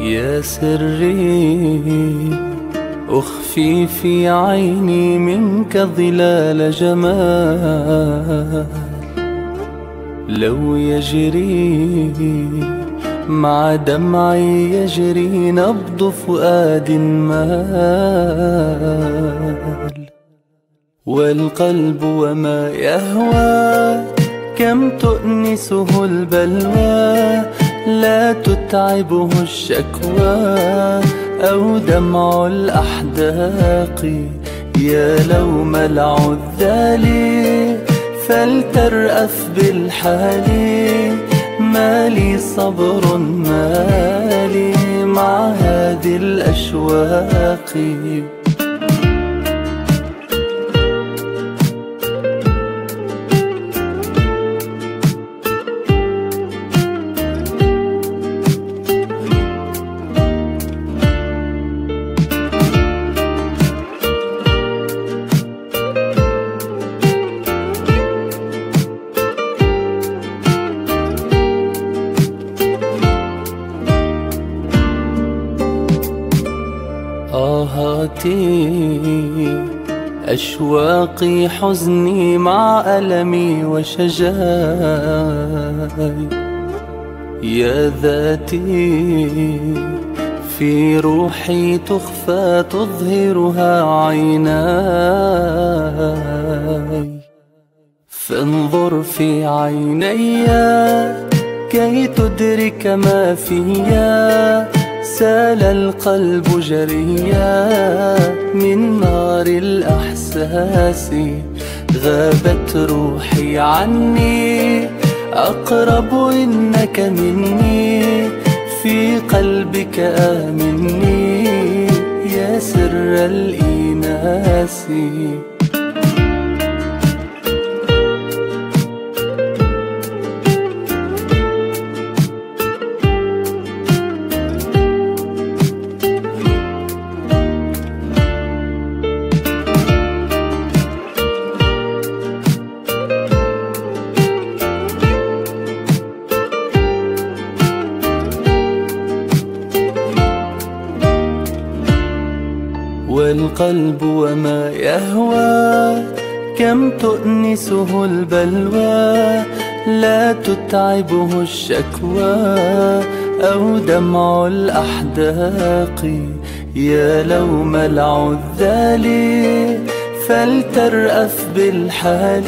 يا سري أخفي في عيني منك ظلال جمال. لو يجري مع دمعي يجري نبض فؤاد مال. والقلب وما يهوى كم تؤنسه البلوى لا تتعبه الشكوى أو دمع الأحداق. يا لوم العذال فلترأف بالحال. ما لي صبر ما لي مع هذه الأشواق. آهاتي أشواقي حزني مع ألمي وشجاي يا ذاتي في روحي تخفى تظهرها عيناي. فانظر في عيني كي تدرك ما فيا. سال القلب جريا من نار الأحساس غابت روحي عني. أقرب إنك مني في قلبك آمني. يا سر الإناس والقلب وما يهوى. كم تؤنسه البلوى. لا تتعبه الشكوى. أو دمع الأحداق. يا لوم العذال. فلترأف بالحال.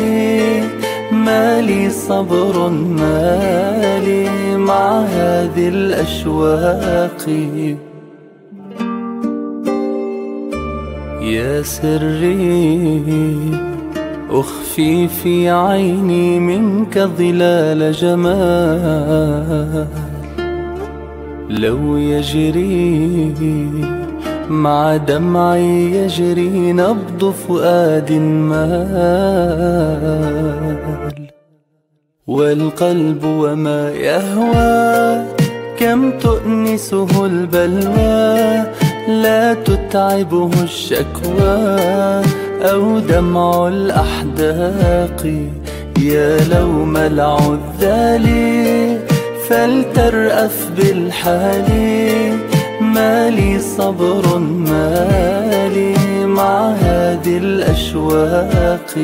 ما لي صبر ما لي مع هذه الأشواق. يا سري أخفي في عيني منك ظلال جمال. لو يجري مع دمعي يجري نبض فؤاد مال. والقلب وما يهوى كم تؤنسه البلوى. لا تتعبه الشكوى أو دمع الأحداق. يا لوم العذال فلترأف بالحال. ما لي صبر ما لي مع هذه الأشواق.